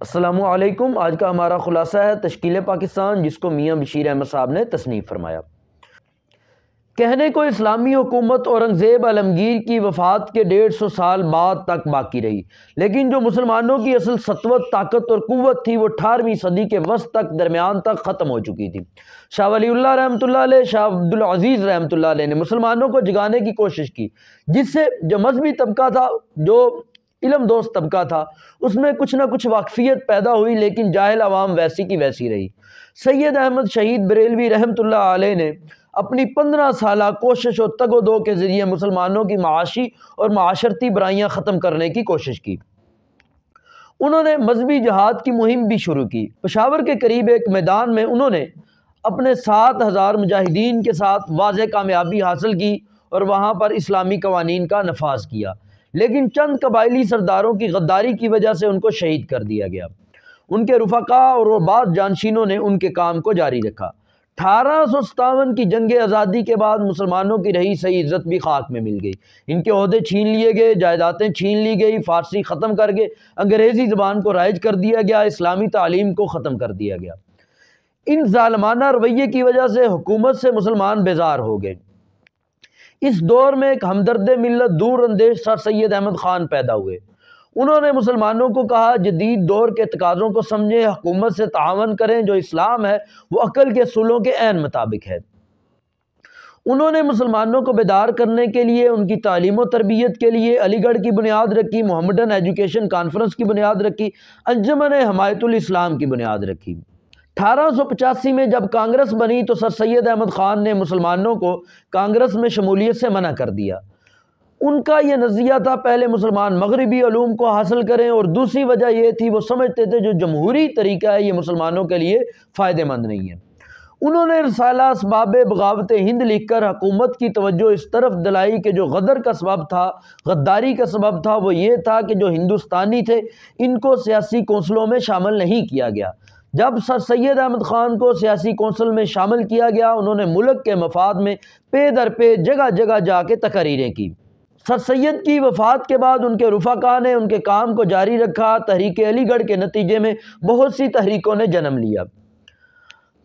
असलकुम आज का हमारा ख़ुलासा है तश्कील पाकिस्तान, जिसको मियाँ बशीर अहमद साहब ने तसनीफ़ फरमाया। कहने को इस्लामी हुकूमत औरंगज़ेब आलमगीर की वफ़ात के डेढ़ सौ साल बाद तक बाकी रही, लेकिन जो मुसलमानों की असल सतवत, ताकत और क़वत थी, वो अठारहवीं सदी के वस्त तक दरमियान तक ख़त्म हो चुकी थी। शाह वली रहमत शाह अब्दुल अज़ीज़ रहमत ने मुसलमानों को जगाने की कोशिश की, जिससे जो मजहबी तबका था, जो इलम दोस्त तबका था। उसमें कुछ ना कुछ वाकफियत पैदा हुई, लेकिन जाहिल आवाम वैसी की वैसी रही। सैयद अहमद शहीद बरेलवी रहमत ने अपनी पंद्रह साल कोशिश और तगो दो के ज़रिए मुसलमानों की माशी और माशरती बुराइयाँ ख़त्म करने की कोशिश की। उन्होंने मजहबी जहाद की मुहिम भी शुरू की। पशावर के करीब एक मैदान में उन्होंने अपने सात हज़ार मुजाहिदीन के साथ वाज कामयाबी हासिल की और वहाँ पर इस्लामी कवानीन का नफाज किया। लेकिन चंद कबायली सरदारों की गद्दारी की वजह से उनको शहीद कर दिया गया। उनके रुफका और बाद जानशीनों ने उनके काम को जारी रखा। अठारह सौ सतावन की जंग आज़ादी के बाद मुसलमानों की रही सही इज़्ज़त भी खाक में मिल गई। इनके अहदे छीन लिए गए, जायदादें छीन ली गई, फ़ारसी ख़त्म कर गए, अंग्रेज़ी ज़बान को राइज कर दिया गया, इस्लामी तालीम को ख़त्म कर दिया गया। इन ालमाना रवैये की वजह से हुकूमत से मुसलमान बेजार हो गए। इस दौर में एक हमदर्द मिलत दूर अंदेश सर सैद अहमद ख़ान पैदा हुए। उन्होंने मुसलमानों को कहा, जदीद दौर के तकाज़ों को समझें, हुकूमत से तावन करें, जो इस्लाम है, वो अकल के असूलों के अन मुताबिक है। उन्होंने मुसलमानों को बेदार करने के लिए, उनकी तालीम तरबियत के लिए अलीगढ़ की बुनियाद रखी, मोहम्मदन एजुकेशन कॉन्फ्रेंस की बुनियाद रखी, अंजमन हमायतुल इस्लाम की बुनियाद रखी। अठारह सौ पचासी में जब कांग्रेस बनी तो सर सैद अहमद ख़ान ने मुसलमानों को कांग्रेस में शमूलियत से मना कर दिया। उनका यह नज़रिया था, पहले मुसलमान मगरबी ूम को हासिल करें और दूसरी वजह यह थी, वो समझते थे जो जमहूरी तरीका है, ये मुसलमानों के लिए फ़ायदेमंद नहीं है। उन्होंने रसाला इसबाब बगावत हिंद लिख कर हकूमत की तवज्जो इस तरफ़ दिलाई कि जो गदर का सबब था, गद्दारी का सबब था, वो ये था कि जो हिंदुस्तानी थे, इनको सियासी कौंसलों में शामिल नहीं किया गया। जब सर सैद अहमद ख़ान को सियासी कौंसल में शामिल किया गया, उन्होंने मुल्क के मफाद में पे दर पे जगह जगह जाके तकरीरें की। सर सैद की वफ़ात के बाद उनके रुफाका ने उनके काम को जारी रखा। तहरीक अलीगढ़ के नतीजे में बहुत सी तहरीकों ने जन्म लिया।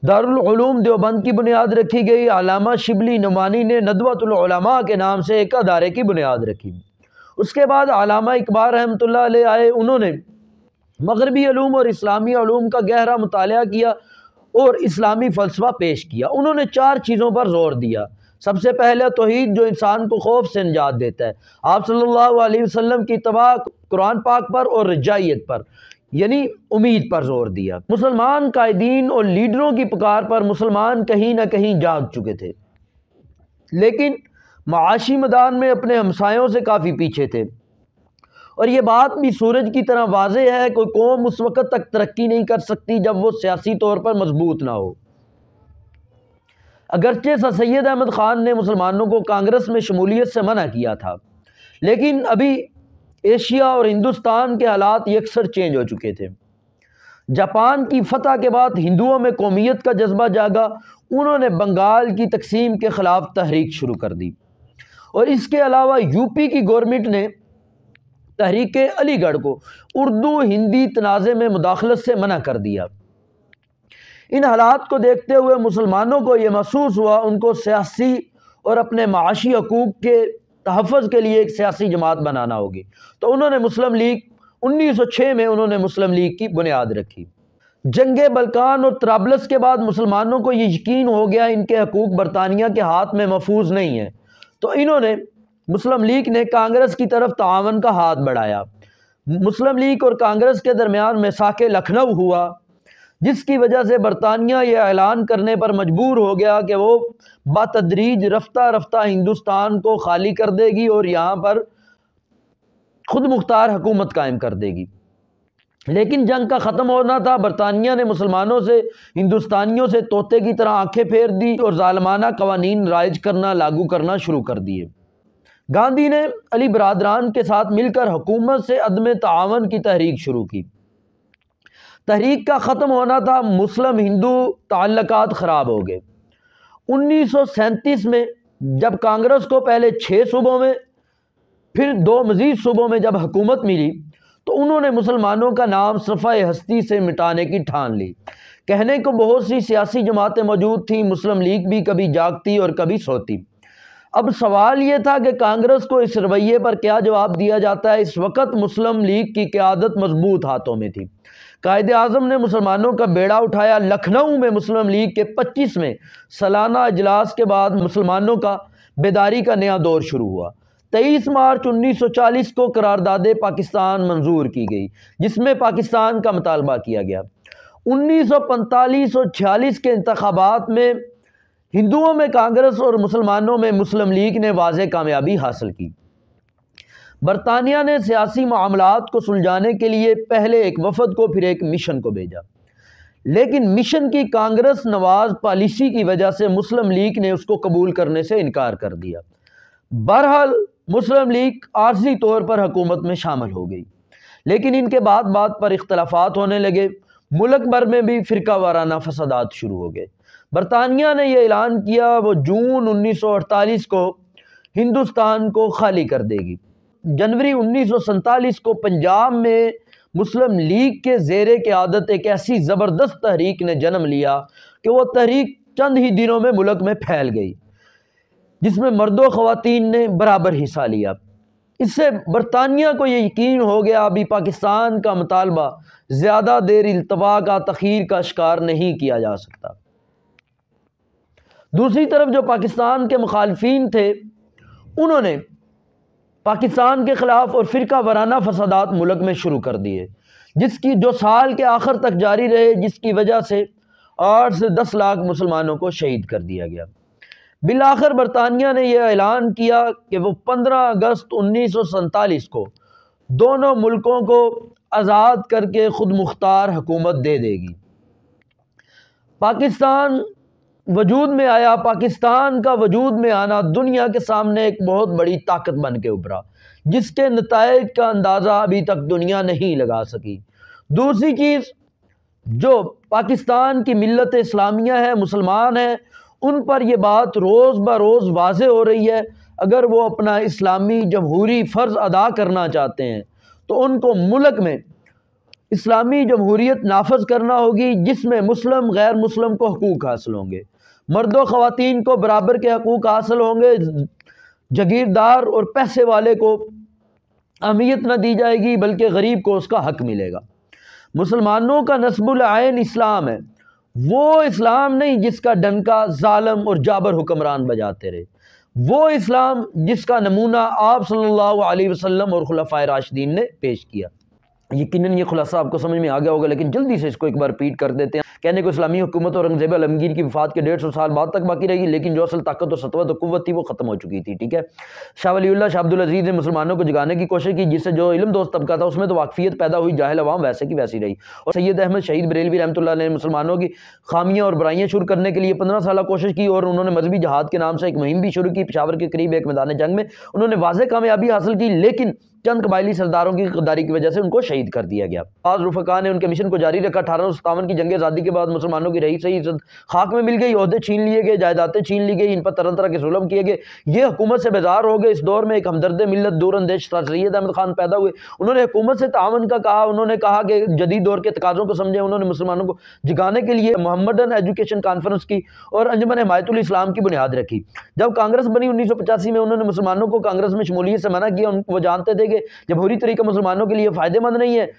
दारूम देवबंद की बुनियाद रखी गई। अलामा शिबली नुमानी ने नदवतुलमा के नाम से एक अदारे की बुनियाद रखी। उसके बाद अलामा इकबार रहमत आए। उन्होंने मगरबी ूम और इस्लामी ूम का गहरा मुताल किया और इस्लामी फ़लसफ़ा पेश किया। उन्होंने चार चीज़ों पर ज़ोर दिया। सबसे पहले तोहद, जो इंसान को खौफ से निजात देता है। आप सल्लल्लाहु अलैहि वसल्लम की तबाह कुरान पाक पर और रजाइत पर, यानी उम्मीद पर ज़ोर दिया। मुसलमान कायदीन और लीडरों की पुकार पर मुसलमान कहीं ना कहीं जाग चुके थे। लेकिन माशी मैदान में अपने हमसायों से काफ़ी पीछे थे। और ये बात भी सूरज की तरह वाज है, कोई कौम उस वक़्त तक तरक्की नहीं कर सकती जब वो सियासी तौर पर मज़बूत ना हो। अगरचे सर सैद अहमद ख़ान ने मुसलमानों को कांग्रेस में शमूलियत से मना किया था। लेकिन अभी एशिया और हिंदुस्तान के हालात यकसर चेंज हो चुके थे। जापान की फतह के बाद हिंदुओं में कौमियत का जज्बा जागा, उन्होंने बंगाल की तकसीम के ख़िलाफ़ तहरीक शुरू कर दी। और इसके अलावा यूपी की गवर्नमेंट ने तहरीक अलीगढ़ को उर्दू हिंदी तनाज़े में मुदाखलत से मना कर दिया। इन हालात को देखते हुए मुसलमानों को ये महसूस हुआ, उनको सियासी और अपने माशी हकूक़ के तहफ़ के लिए एक सियासी जमात बनाना होगी। तो उन्होंने मुस्लिम लीग 1906 में उन्होंने मुस्लिम लीग की बुनियाद रखी। जंग बल्कान और त्राबलस के बाद मुसलमानों को ये यकीन हो गया, इनके हकूक़ बरतानिया के हाथ में महफूज नहीं है। तो इन्होंने मुस्लिम लीग ने कांग्रेस की तरफ़ तावन का हाथ बढ़ाया। मुस्लिम लीग और कांग्रेस के दरमियान मैसाक लखनऊ हुआ, जिसकी वजह से बरतानिया ये ऐलान करने पर मजबूर हो गया कि वो बतदरीज रफ्ता रफ्ता हिंदुस्तान को खाली कर देगी और यहाँ पर खुद मुख्तार हुकूमत कायम कर देगी। लेकिन जंग का ख़त्म होना था। बरतानिया ने मुसलमानों से, हिंदुस्तानियों से तोते की तरह आँखें फेर दी और ालमाना कवानीन राइज करना, लागू करना शुरू कर दिए। गांधी ने अली बरदरान के साथ मिलकर हुकूमत से अदम तावन की तहरीक शुरू की। तहरीक का ख़त्म होना था, मुस्लिम हिंदू ताल्लुकात ख़राब हो गए। उन्नीस सौ सैंतीस में जब कांग्रेस को पहले छः सूबों में, फिर दो मज़ीद सूबों में जब हुकूमत मिली तो उन्होंने मुसलमानों का नाम सफ़ा हस्ती से मिटाने की ठान ली। कहने को बहुत सी सियासी जमातें मौजूद थीं, मुस्लिम लीग भी कभी जागती और कभी सोती। अब सवाल ये था कि कांग्रेस को इस रवैये पर क्या जवाब दिया जाता है? इस वक्त मुस्लिम लीग की क़्यादत मज़बूत हाथों में थी। कायद अजम ने मुसलमानों का बेड़ा उठाया लखनऊ में मुस्लिम लीग के पच्चीसवें सालाना अजलास के बाद मुसलमानों का बेदारी का नया दौर शुरू हुआ। तेईस मार्च 1940 को करारदाद पाकिस्तान मंजूर की गई, जिसमें पाकिस्तान का मुतालबा किया गया। उन्नीस सौ पैंतालीस और छियालीस के इंतबात में हिंदुओं में कांग्रेस और मुसलमानों में मुस्लिम लीग ने वाज कामयाबी हासिल की। बरतानिया ने सियासी मामलात को सुलझाने के लिए पहले एक वफद को, फिर एक मिशन को भेजा। लेकिन मिशन की कांग्रेस नवाज़ पॉलिसी की वजह से मुस्लिम लीग ने उसको कबूल करने से इनकार कर दिया। बहरहाल, मुस्लिम लीग आर्जी तौर पर हुकूमत में शामिल हो गई। लेकिन इनके बाद बात पर इख्तलाफात होने लगे। मुल्क भर में भी फ़िरका वाराना फसादात शुरू हो गए। बरतानिया ने यह ऐलान किया, वो जून 1948 को हिंदुस्तान को खाली कर देगी। जनवरी उन्नीस को पंजाब में मुस्लिम लीग के जेर के आदत एक ऐसी ज़बरदस्त तहरीक ने जन्म लिया कि वह तहरीक चंद ही दिनों में मुल्क में फैल गई, जिसमें मर्दों ख़वातीन ने बराबर हिस्सा लिया। इससे बरतानिया को ये यकीन हो गया, अभी पाकिस्तान का मुतालबा ज़्यादा देर अल्तवा का, तखीर का शिकार नहीं किया जा सकता। दूसरी तरफ़ जो पाकिस्तान के मुखालफी थे, उन्होंने पाकिस्तान के ख़िलाफ़ और फ़िरका वराना फसादात मुल्क में शुरू कर दिए, जिसकी जो साल के आखिर तक जारी रहे, जिसकी वजह से आठ से दस लाख मुसलमानों को शहीद कर दिया गया। बिल आखिर बरतानिया ने यह ऐलान किया कि वो पंद्रह अगस्त उन्नीस सौ सैंतालीस को दोनों मुल्कों को आज़ाद करके ख़ुद मुख्तार हुकूमत दे देगी। पाकिस्तान वजूद में आया, पाकिस्तान का वजूद में आना दुनिया के सामने एक बहुत बड़ी ताकत बन के उभरा, जिसके नतज का अंदाज़ा अभी तक दुनिया नहीं लगा सकी। दूसरी चीज़, जो पाकिस्तान की मिलत इस्लामिया है, मुसलमान है, उन पर यह बात रोज़ ब रोज़ वाज हो रही है। अगर वो अपना इस्लामी जमहूरी फ़र्ज़ अदा करना चाहते हैं तो उनको मुल्क में इस्लामी जमहूरीत नाफज करना होगी, जिसमें मुस्लिम, गैर मुस्लिम को हकूक़ हासिल होंगे। मर्द ख़वान को बराबर के हकूक़ हासिल होंगे। जगीरदार और पैसे वाले को अहमियत न दी जाएगी, बल्कि गरीब को उसका हक मिलेगा। मुसलमानों का नस्बुल आयन इस्लाम है। वो इस्लाम नहीं जिसका डनका ालम और जाबर हुक्मरान बजाते रहे। वो इस्लाम जिसका नमूना आप सल्लल्लाहु अलैहि वसल्लम और खुलफ़ाए राशिदीन ने पेश किया। यकीन ये खुलासा आपको समझ में आ गया होगा, लेकिन जल्दी से इसको एक बार रिपीट कर देते हैं। कहने को इस्लामी हुकूमत और रंगजेब अलमगीर की वफात के डेढ़ सौ साल बाद तक बाकी रहेगी लेकिन जो असल ताकत और सतवत और कुत थी वो ख़त्म हो चुकी थी, ठीक है? शाह वलील्ला शाह अब्दुल अज़ीज़ ने मुसलमानों को जगाने की कोशिश की, जिससे जो इलम दोस्त तबका था, उसमें तो वाकफियत पैदा हुई, जाहल अवाम वैसे की वैसी रही। और सैयद अहमद शहीद बरेलवी रहमत ने मुसलमानों की खामियाँ और बुराइयाँ शुरू करने के लिए पंद्रह साल कोशिश की, और उन्होंने मजहबी जहाद के नाम से एक मुहिम भी शुरू की, पिशावर के करीब एक मैदान जंग में। उन्होंने वाज कामयाबी हासिल की, लेकिन चंद कबायली सरदारों की गद्दारी की वजह से उनको शहीद कर दिया गया। आज रुफका ने उनके मिशन को जारी रखा। अठारह सौ सत्तावन की जंग आज़ादी के बाद मुसलमानों की रही। सही खाक में मिल गई, अहदे छीन लिए गए, जायदादें छीन ली गई, इन पर तरह तरह के जुलम किए गए। ये हुकूमत से बेजार हो गए। इस दौर में एक हमदर्द मिलत दूरंदेश सैद अहमद खान पैदा हुए। उन्होंने हुकूमत से तावन का कहा। उन्होंने कहा कि जदीद दौर के तकाज़ों को समझे। उन्होंने मुसलमानों को जगाने के लिए मोहम्मदन एजुकेशन कॉन्फ्रेंस की और अंजमन हमायतुल इस्लाम की बुनियाद रखी। जब कांग्रेस बनी उन्नीस सौ पचासी में, उन्होंने मुसलमानों को कांग्रेस में शमूलियत से मना किया। वो जानते थे कि जमहूरी तरीका मुसलमानों के लिए फ़ायदेमंद नहीं है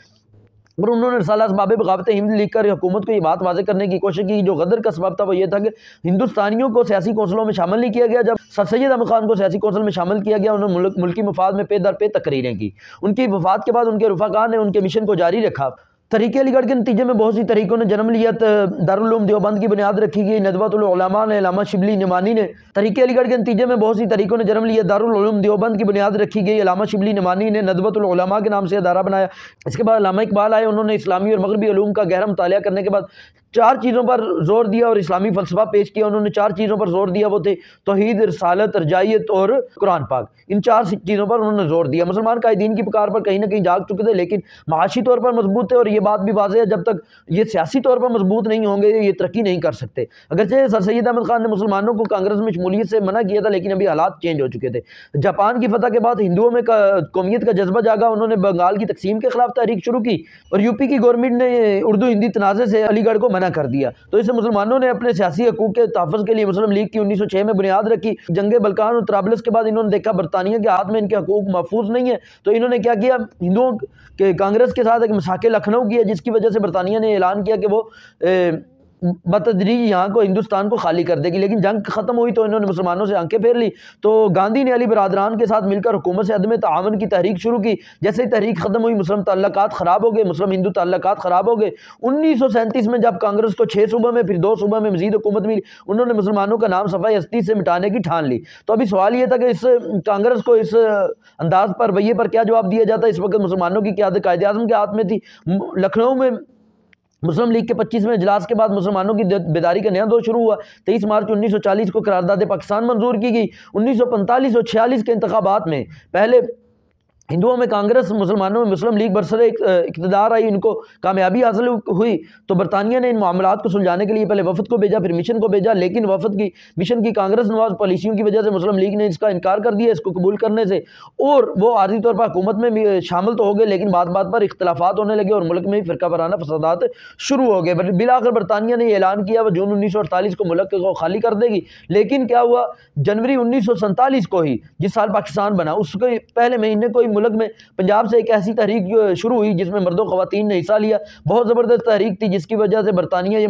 और उन्होंने रसाला बाब बगावत हिंद लिख कर हुकूमत को ये बात वाजे करने की कोशिश की। जो गदर का सबब था वो ये था कि हिंदुस्तानियों को सियासी कौंसलों में शामिल नहीं किया गया, जब सर सैद अहमद खान को सियासी कौंसल में शामिल किया गया, उन्होंने मुल्क, मुल्की मफाद में पे दर पे तकरीरें की। उनकी वफात के बाद उनके रफाकान ने उनके मिशन को जारी रखा। तरीके अलीगढ़ के नतीजे में बहुत सी तरीकों ने जन्म लिया दारुलूम देवबंद की बुनियाद रखी गई नदवतुलमा ने, लामा शिबली नमानी ने। तरीके अलीगढ़ के नतीजे में बहुत सी तरीकों ने जन्म लिया दारुलूम देवबंद की बुनियाद रखी गई, लामा शिबली नमानी ने नदवतुलमा के नाम से अदारा बनाया। इसके बाद लामा इकबाल आए, उन्होंने इस्लामी और मगरबी का गहरा मुताल करने के बाद चार चीज़ों पर ज़ोर दिया और इस्लामी फलसफा पेश किया। उन्होंने चार चीज़ों पर ज़ोर दिया, वो थे तोहद, रसालत रजाइत और कुरान पाक। इन चार चीज़ों पर उन्होंने ज़ोर दिया। मुसलमान कायदीन की पुकार पर कहीं ना कहीं जाग चुके थे, लेकिन माशी तौर पर मज़बूत थे और ये बात भी वाजह है, जब तक ये सियासी तौर पर मज़बूत नहीं होंगे, ये तरक्की नहीं कर सकते। अगरचे सर सैद अहमद खान ने मुसलमानों को कांग्रेस में शमूलियत से मना किया था, लेकिन अभी हालात चेंज हो चुके थे। जापान की फतह के बाद हिंदुओं में कौमियत का जज्बा जागा। उन्होंने बंगाल की तकसीम के खिलाफ तहरीक शुरू की और यूपी की गवर्नमेंट ने उर्दू हिंदी तनाज़े से अलीगढ़ को मना कर दिया। तो इसे मुसलमानों ने अपने सियासी हकूक के तहफ़ के लिए मुस्लिम लीग की उन्नीस सौ छः में बुनियाद रखी। जंग बलकान और त्राबलस के बाद इन्होंने देखा बरतानिया के हाथ में इनके हकूक महफूज नहीं है। तो इन्होंने क्या किया? हिंदुओं के कांग्रेस के साथ एक मसाके लखनऊ किया जिसकी वजह से बरतानिया ने ऐलान किया कि वो बतदरीज यहाँ को हिंदुस्तान को खाली कर देगी, लेकिन जंग ख़त्म हुई तो इन्होंने मुसलमानों से आँखें फेर ली। तो गांधी ने अली बरदरान के साथ मिलकर हुकूमत से अदम तावन की तहरीक शुरू की। जैसे ही तहरीक ख़त्म हुई, मुस्लिम तल्लक ख़राब हो गए, मुस्लिम हिंदू तल्लक ख़राब हो गए। उन्नीस सौ सैंतीस में जब कांग्रेस को छः सूबे में, फिर दो सूबे में मजीद हुकूमत मिली, उन्होंने मुसलमानों का नाम सफ़ाई हस्ती से मिटाने की ठान ली। तो अभी सवाल ये था कि इस, कांग्रेस को इस, अंदाज पर वही पर क्या जवाब दिया जाता? है इस वक्त मुसलमानों की क्यादत कायद के हाथ में थी? लखनऊ में मुस्लिम लीग के पच्चीसवें इजलास के बाद मुसलमानों की बेदारी का नया दौर शुरू हुआ। तेईस मार्च 1940 को करारदाद पाकिस्तान मंजूर की गई। 1945 और छियालीस के इंतबात में पहले हिंदुओं में कांग्रेस, मुसलमानों में मुस्लिम लीग बरसर इकतदार आई इनको कामयाबी हासिल हुई तो बरतानिया ने इन मामला को सुलझाने के लिए पहले वफद को भेजा, फिर मिशन को भेजा, लेकिन वफद की, मिशन की कांग्रेस नवाज़ पॉलिसियों की वजह से मुस्लिम लीग ने इसका इनकार कर दिया, इसको कबूल करने से, और वो आर्जी तौर पर हुकूमत में भी शामिल तो हो गए, लेकिन बात बात पर इख्तलाफात होने लगे और मुल्क में ही फ़िरका वराना फसादात शुरू हो गए। बिलाकर बरतानिया ने ऐलान किया वह जून उन्नीस सौ अड़तालीस को मुल्क को खाली कर देगी, लेकिन क्या हुआ? जनवरी उन्नीस सौ सैंतालीस को ही, जिस साल पाकिस्तान बना, उसके पहले महीने को ही मुल्क में पंजाब से एक ऐसी तहरीक शुरू हुई जिसमें मर्दों ख़वान ने हिस्सा लिया। बहुत ज़बरदस्त तहरीक थी, जिसकी वजह से बरतानिया ये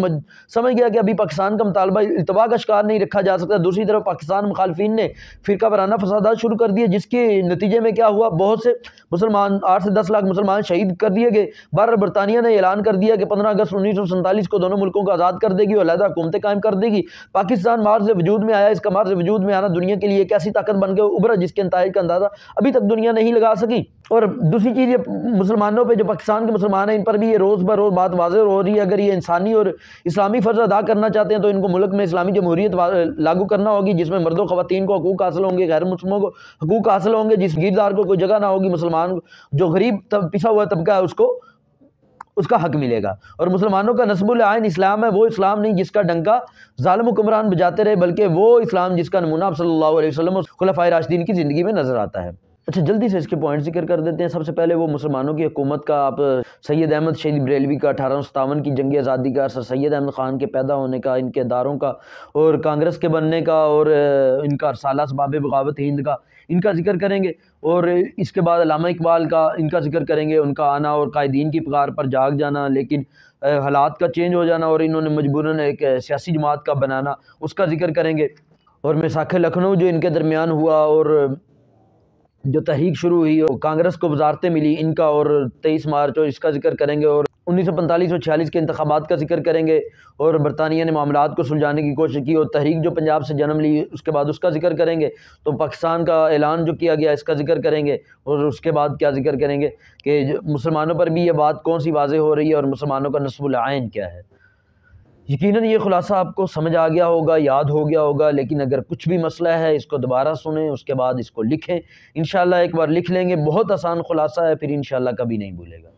समझ गया कि अभी पाकिस्तान का मुतालबा इतवा का शिकार नहीं रखा जा सकता। दूसरी तरफ़ पाकिस्तान मुखालफी ने फ़िरका वराना फसादा शुरू कर दिए जिसके नतीजे में क्या हुआ? बहुत से मुसलमान, आठ से दस लाख मुसलमान शहीद कर दिए गए। बार बरतानिया ने ऐलान कर दिया कि पंद्रह अगस्त उन्नीस सौ सैंतालीस को दोनों मुल्कों को आज़ाद कर देगी और अलहदा हुकूमतें कायम कर देगी। पाकिस्तान मार्च से वजूद में आया, इसका मार्च से वजूद में आना दुनिया के लिए एक ऐसी ताकत बन गया उभरा, जिसके अंतज का अंदाज़ा अभी तक दुनिया नहीं लगा सकी। और दूसरी चीज़, ये मुसलमानों पे, जो पाकिस्तान के मुसलमान हैं, इन पर भी ये रोज़ बर रोज़ बात वाजह हो रही है। अगर ये इंसानी और इस्लामी फ़र्ज़ अदा करना चाहते हैं तो इनको मुल्क में इस्लामी जमहूरियत लागू करना होगी, जिसमें मर्दों ख़वान को हकूक हासिल होंगे, गैर मुसलमों को हकूक हासिल होंगे, जिस गिरदार को कोई जगह ना होगी, मुसलमान जो गरीब तब पिसा हुआ तबका है, उसको, उसका हक मिलेगा। और मुसलमानों का नस्बुल आयन इस्लाम है, वो इस्लाम नहीं जिसका डंका ालम हुक्मरान बजाते रहे, बल्कि वो इस्लाम जिसका नमूना सल्लल्लाहु अलैहि वसल्लम खुलफ़ाए राशदीन की ज़िंदगी में नज़र आता है। अच्छा जल्दी से इसके पॉइंट ज़िक्र कर देते हैं। सबसे पहले वो मुसलमानों की हुकूमत का, आप, सैयद अहमद शहीद बरेलवी का, अठारह सतावन की जंग आज़ादी का, सर सैयद अहमद ख़ान के पैदा होने का, इनके दारों का, और कांग्रेस के बनने का, और इनका साला सबाब बगावत हिंद का, इनका ज़िक्र करेंगे। और इसके बाद अलामा इकबाल का, इनका ज़िक्र करेंगे। उनका आना और कायदीन की पुकार पर जाग जाना, लेकिन हालात का चेंज हो जाना और इन्होंने मजबूरन एक सियासी जमात का बनाना, उसका ज़िक्र करेंगे। और मैसाख लखनऊ जो इनके दरमियान हुआ और जो तहरीक शुरू हुई और कांग्रेस को वजारतें मिली, इनका और तेईस मार्च और इसका ज़िक्र करेंगे और उन्नीस सौ पैंतालीस और छियालीस के इंतबात का ज़िक्र करेंगे और बरतानिया ने मामला को सुलझाने की कोशिश की और तहरीक जो पंजाब से जन्म ली, उसके बाद उसका ज़िक्र करेंगे। तो पाकिस्तान का ऐलान जो किया गया, इसका ज़िक्र करेंगे और उसके बाद क्या ज़िक्र करेंगे कि मुसलमानों पर भी ये बात कौन सी वाजह हो रही है और मुसलमानों का नस्बुल आयन क्या है? यकीनन ये खुलासा आपको समझ आ गया होगा, याद हो गया होगा, लेकिन अगर कुछ भी मसला है, इसको दोबारा सुने, उसके बाद इसको लिखें। इन एक बार लिख लेंगे, बहुत आसान खुलासा है, फिर इन कभी नहीं भूलेगा।